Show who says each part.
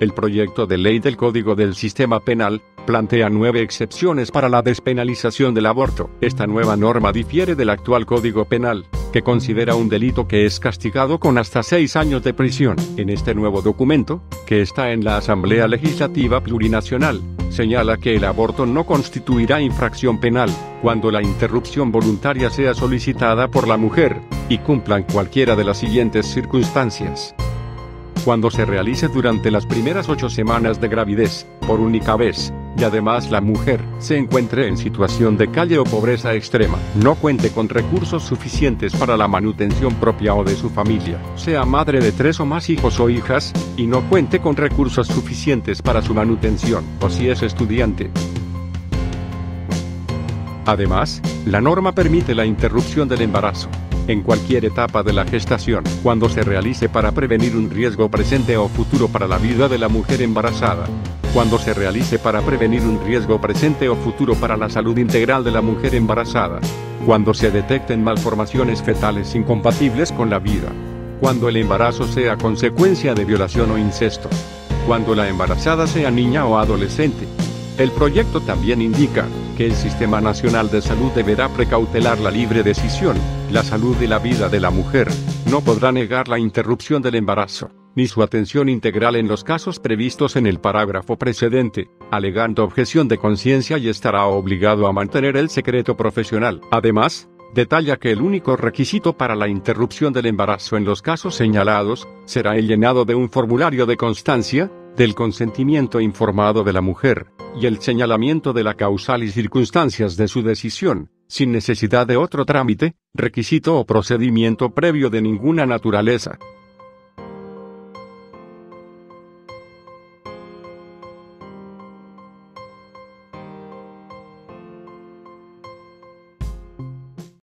Speaker 1: El proyecto de ley del Código del Sistema Penal plantea nueve excepciones para la despenalización del aborto. Esta nueva norma difiere del actual Código Penal, que considera un delito que es castigado con hasta seis años de prisión. En este nuevo documento, que está en la Asamblea Legislativa Plurinacional, señala que el aborto no constituirá infracción penal, cuando la interrupción voluntaria sea solicitada por la mujer, y cumplan cualquiera de las siguientes circunstancias cuando se realice durante las primeras ocho semanas de gravidez, por única vez, y además la mujer se encuentre en situación de calle o pobreza extrema, no cuente con recursos suficientes para la manutención propia o de su familia, sea madre de tres o más hijos o hijas, y no cuente con recursos suficientes para su manutención, o si es estudiante. Además, la norma permite la interrupción del embarazo en cualquier etapa de la gestación, cuando se realice para prevenir un riesgo presente o futuro para la vida de la mujer embarazada, cuando se realice para prevenir un riesgo presente o futuro para la salud integral de la mujer embarazada, cuando se detecten malformaciones fetales incompatibles con la vida, cuando el embarazo sea consecuencia de violación o incesto, cuando la embarazada sea niña o adolescente. El proyecto también indica que el Sistema Nacional de Salud deberá precautelar la libre decisión, la salud y la vida de la mujer, no podrá negar la interrupción del embarazo, ni su atención integral en los casos previstos en el parágrafo precedente, alegando objeción de conciencia y estará obligado a mantener el secreto profesional. Además, detalla que el único requisito para la interrupción del embarazo en los casos señalados, será el llenado de un formulario de constancia, del consentimiento informado de la mujer, y el señalamiento de la causal y circunstancias de su decisión, sin necesidad de otro trámite, requisito o procedimiento previo de ninguna naturaleza.